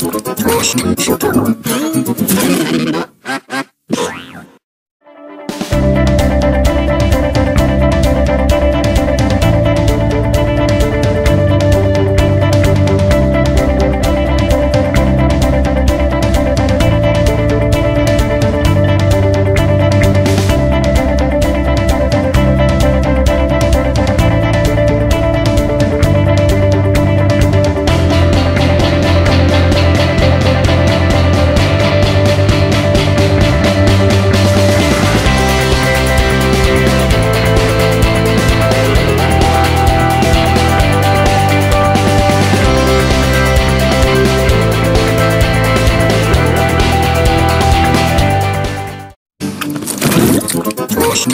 Красный сатана. Proszę,